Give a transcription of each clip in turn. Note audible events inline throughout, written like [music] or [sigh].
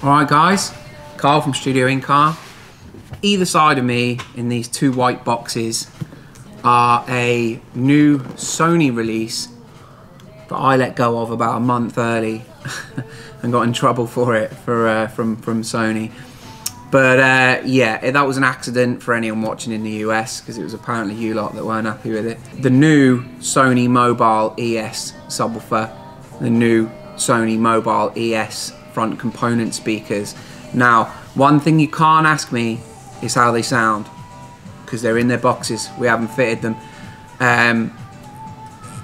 Alright guys, Carl from Studio Incar. Either side of me in these two white boxes are a new Sony release that I let go of about a month early [laughs] and got in trouble for it for uh, from from Sony. But uh, yeah, that was an accident for anyone watching in the US because it was apparently you lot that weren't happy with it. The new Sony Mobile ES subwoofer, the new Sony Mobile ES front component speakers. Now, one thing you can't ask me is how they sound because they're in their boxes. We haven't fitted them. Um,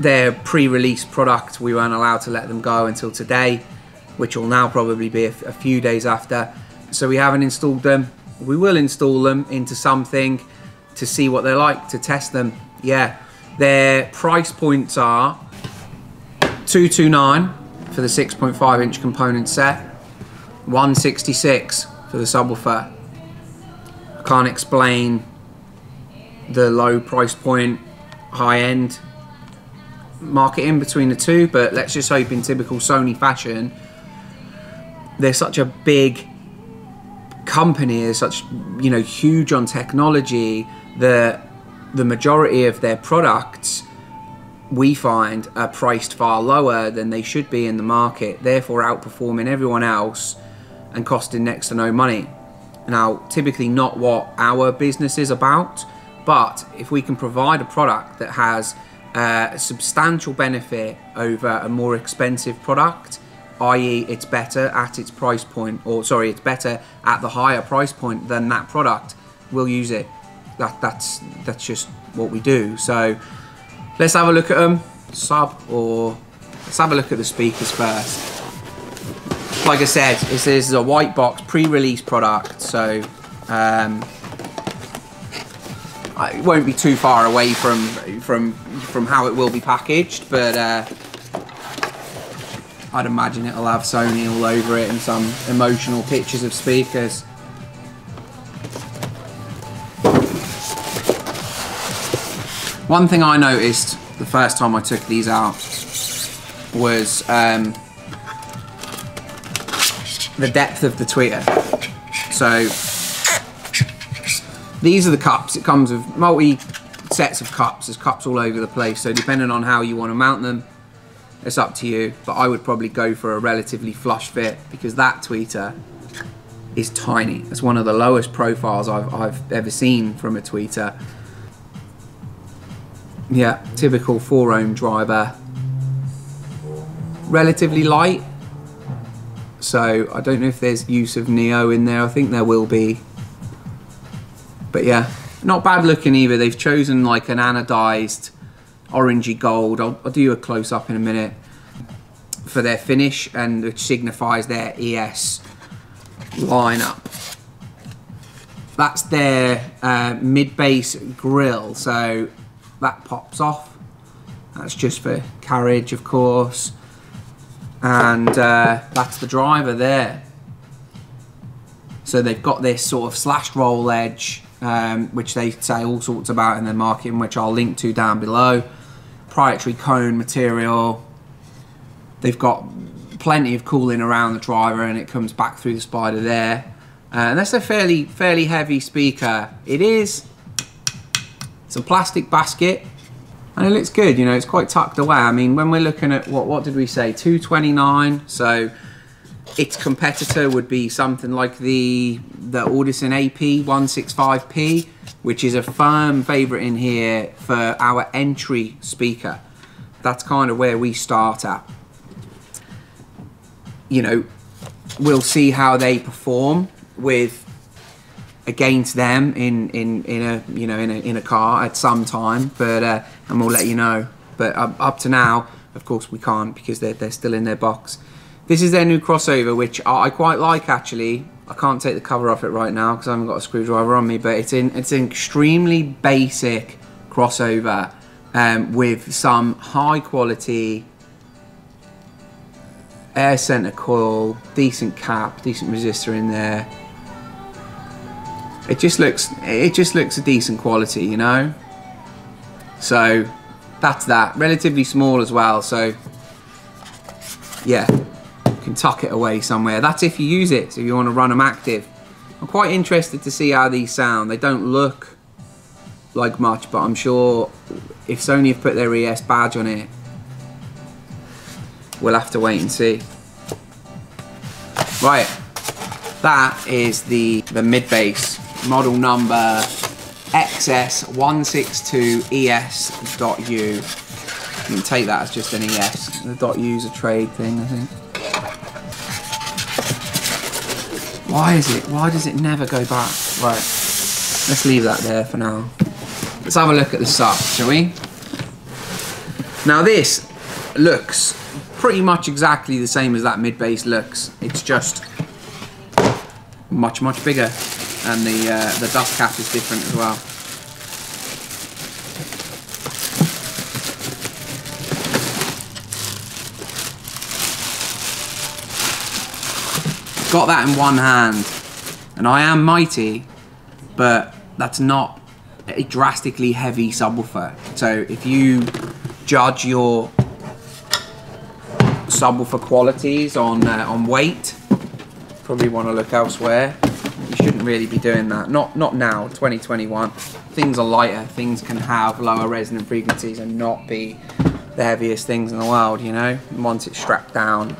they're pre-release product. We weren't allowed to let them go until today, which will now probably be a, few days after. So we haven't installed them. We will install them into something to see what they're like, to test them. Yeah, their price points are 229 for the 6.5 inch component set, 166 for the subwoofer. I can't explain the low price point, high end market in between the two, but let's just hope in typical Sony fashion, they're such a big company, they're such, you know, huge on technology that the majority of their products we find are priced far lower than they should be in the market, therefore outperforming everyone else and costing next to no money. Now, typically not what our business is about, but if we can provide a product that has uh, a substantial benefit over a more expensive product, i.e., it's better at its price point, or sorry, it's better at the higher price point than that product, we'll use it. That that's that's just what we do. So let's have a look at them, sub or let's have a look at the speakers first. Like I said, this is a white box pre-release product, so um, it won't be too far away from from from how it will be packaged, but uh, I'd imagine it'll have Sony all over it and some emotional pictures of speakers. One thing I noticed the first time I took these out was um, the depth of the tweeter. So these are the cups. It comes with multi sets of cups. There's cups all over the place. So depending on how you want to mount them, it's up to you. But I would probably go for a relatively flush fit because that tweeter is tiny. It's one of the lowest profiles I've, I've ever seen from a tweeter. Yeah, typical 4 ohm driver. Relatively light. So I don't know if there's use of Neo in there. I think there will be. But yeah, not bad looking either. They've chosen like an anodized orangey gold. I'll, I'll do a close up in a minute for their finish and which signifies their ES lineup. That's their uh, mid-bass grill, so that pops off. That's just for carriage, of course. And uh, that's the driver there. So they've got this sort of slashed roll edge um, which they say all sorts about in their marketing, which I'll link to down below. Proprietary cone material. They've got plenty of cooling around the driver and it comes back through the spider there. Uh, and that's a fairly fairly heavy speaker. It is. It's a plastic basket and it looks good. You know, it's quite tucked away. I mean, when we're looking at what what did we say? 229. So its competitor would be something like the the Audison AP 165P, which is a firm favourite in here for our entry speaker. That's kind of where we start at. You know, we'll see how they perform with against them in in in a you know in a in a car at some time, but uh, and we'll let you know. But up, up to now, of course, we can't because they're they're still in their box. This is their new crossover, which I quite like actually. I can't take the cover off it right now because I haven't got a screwdriver on me, but it's in it's an extremely basic crossover um, with some high quality air center coil, decent cap, decent resistor in there. It just looks it just looks a decent quality, you know. So that's that. Relatively small as well. So yeah, you can tuck it away somewhere. That's if you use it, so if you want to run them active. I'm quite interested to see how these sound. They don't look like much, but I'm sure if Sony have put their ES badge on it, we'll have to wait and see. Right, that is the, the mid bass model number XS162ES.U. You can take that as just an ES. The dot U is a trade thing, I think. Why is it? Why does it never go back? Right, let's leave that there for now. Let's have a look at the sub, shall we? Now this looks pretty much exactly the same as that mid bass looks. It's just much, much bigger. And the, uh, the dust cap is different as well. Got that in one hand. And I am mighty, but that's not a drastically heavy subwoofer. So if you judge your subwoofer qualities on uh, on weight, probably want to look elsewhere. Really be doing that. Not not now, 2021. Things are lighter. Things can have lower resonant frequencies and not be the heaviest things in the world. You know, once it's strapped down,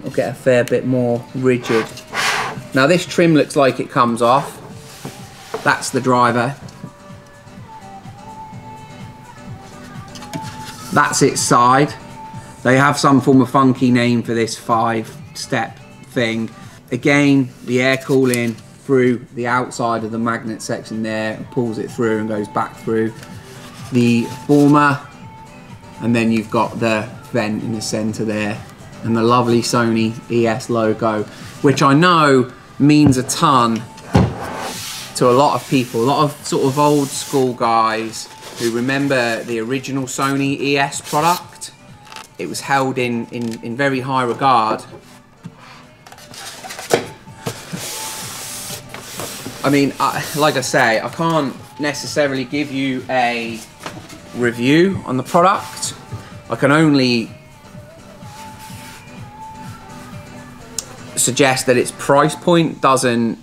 it'll get a fair bit more rigid. Now this trim looks like it comes off. That's the driver. That's its side. They have some form of funky name for this five step thing. Again, the air cooling through the outside of the magnet section there, pulls it through and goes back through the former. And then you've got the vent in the center there and the lovely Sony ES logo, which I know means a ton to a lot of people, a lot of sort of old school guys who remember the original Sony ES product. It was held in, in, in very high regard. I mean, I, like I say, I can't necessarily give you a review on the product. I can only suggest that its price point doesn't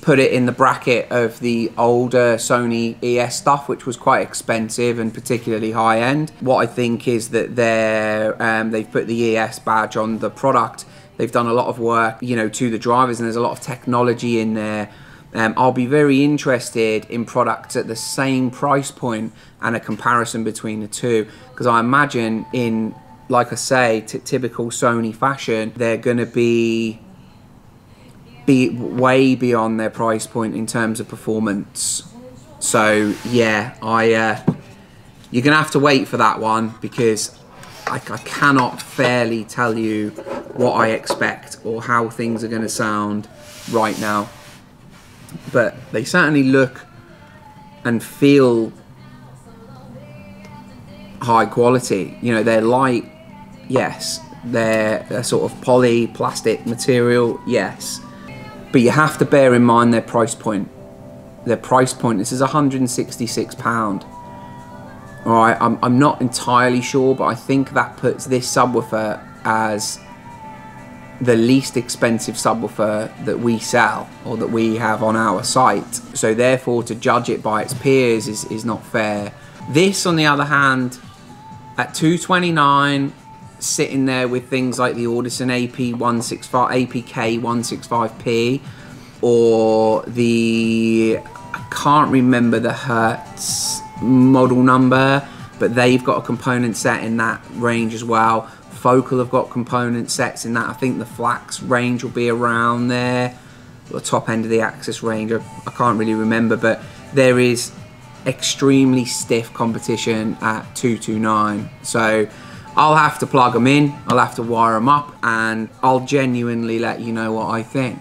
put it in the bracket of the older Sony ES stuff, which was quite expensive and particularly high end. What I think is that um, they've put the ES badge on the product. They've done a lot of work, you know, to the drivers, and there's a lot of technology in there. Um, I'll be very interested in products at the same price point and a comparison between the two, because I imagine in, like I say, typical Sony fashion, they're going to be be way beyond their price point in terms of performance. So yeah, I uh, you're gonna have to wait for that one because I, I cannot fairly tell you what I expect or how things are gonna sound right now. But they certainly look and feel high quality. You know, they're light, yes. They're a sort of poly plastic material, yes but you have to bear in mind their price point. Their price point, this is £166. Alright, I'm, I'm not entirely sure, but I think that puts this subwoofer as the least expensive subwoofer that we sell or that we have on our site. So therefore to judge it by its peers is, is not fair. This on the other hand, at 229 sitting there with things like the Audison AP165, APK165P, or the I can't remember the Hertz model number, but they've got a component set in that range as well. Focal have got component sets in that. I think the Flax range will be around there, the top end of the Access range. I can't really remember, but there is extremely stiff competition at 229. So I'll have to plug them in, I'll have to wire them up, and I'll genuinely let you know what I think.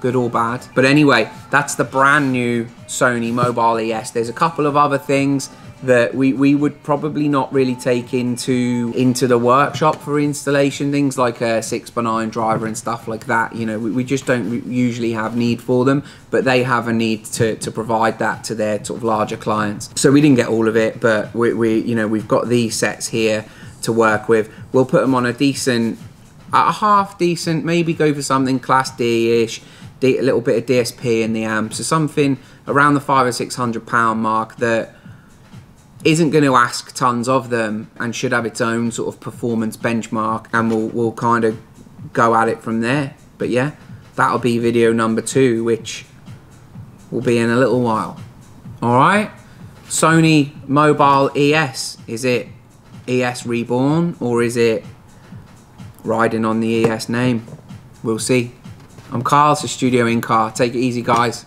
Good or bad. But anyway, that's the brand new Sony Mobile ES. There's a couple of other things that we, we would probably not really take into into the workshop for installation things like a 6x9 driver and stuff like that you know we, we just don't usually have need for them but they have a need to, to provide that to their sort of larger clients so we didn't get all of it but we, we you know we've got these sets here to work with. We'll put them on a decent a half decent, maybe go for something Class D-ish, a little bit of DSP in the amp, so something around the five or six hundred pound mark that isn't going to ask tons of them and should have its own sort of performance benchmark, and we'll we'll kind of go at it from there. But yeah, that'll be video number two, which will be in a little while. All right, Sony Mobile ES. Is it ES Reborn or is it riding on the ES name? We'll see. I'm Carl, it's a Studio Incar. Take it easy, guys.